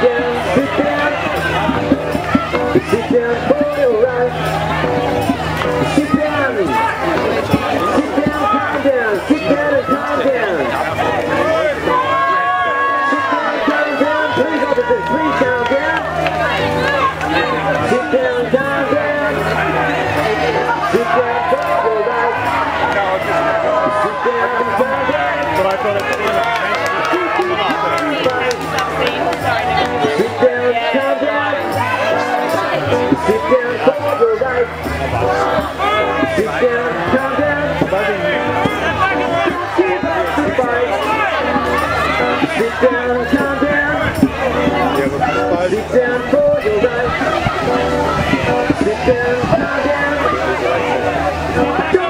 down, sit down. Sit down for your life. Sit down. Sit down, calm down. Sit down and calm down. Sit down, calm down. Please, officers, please calm down. Sit down, calm down. Sit down for your. Sit down calm down. But I thought it Sit down, come to right. Sit down, come down. Keep up the fight. Sit down, calm down. Sit down for your right. Sit down, come down.